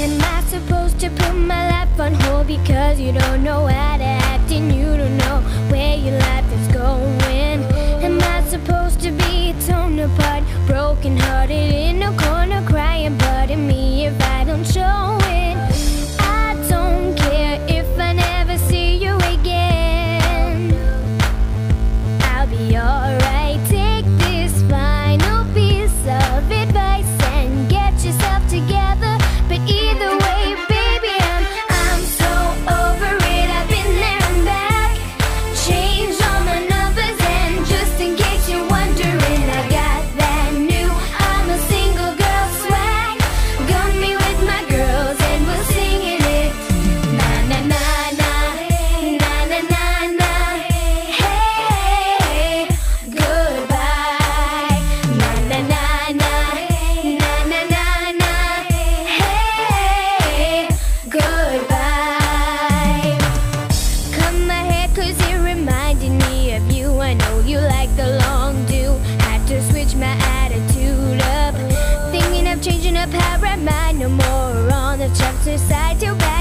Am I supposed to put my life on hold because you don't know how to act and you don't know More on the chapter side, to back.